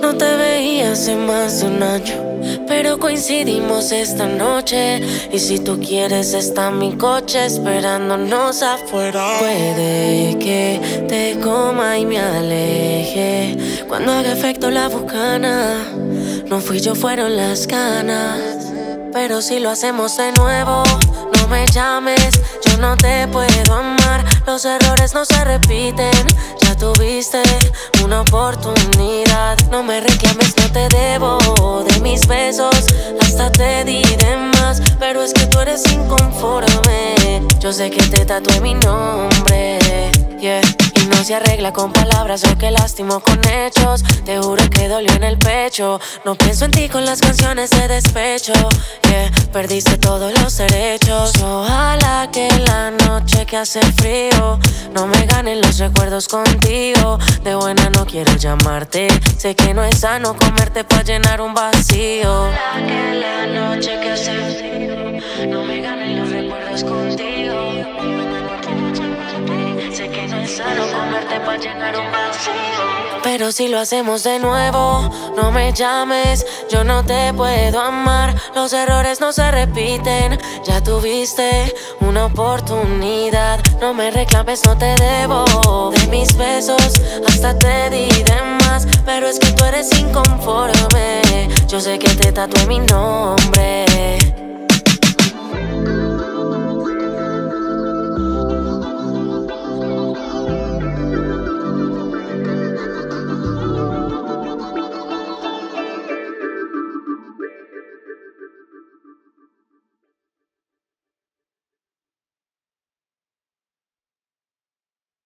No te veía hace más de un año, pero coincidimos esta noche. Y si tú quieres, está mi coche esperándonos afuera. Puede que te coma y me aleje cuando haga efecto la bucana. No fui yo, fueron las ganas. Pero si lo hacemos de nuevo, no me llames, yo no te puedo amar. Los errores no se repiten, ya tuviste una oportunidad. No me reclames, no te debo de mis besos, hasta te di de más. Pero es que tú eres inconforme, yo sé que te tatué mi nombre, arregla con palabras o que lastimo con hechos. Te juro que dolió en el pecho. No pienso en ti con las canciones de despecho. Yeah, perdiste todos los derechos. Ojalá que la noche que hace frío no me ganen los recuerdos contigo. De buena no quiero llamarte. Sé que no es sano comerte para llenar un vacío. Ojalá que la noche que hace frío no me ganen los recuerdos contigo. Pero si lo hacemos de nuevo, no me llames, yo no te puedo amar. Los errores no se repiten, ya tuviste una oportunidad. No me reclames, no te debo de mis besos, hasta te di de más. Pero es que tú eres inconforme, yo sé que te tatué mi nombre.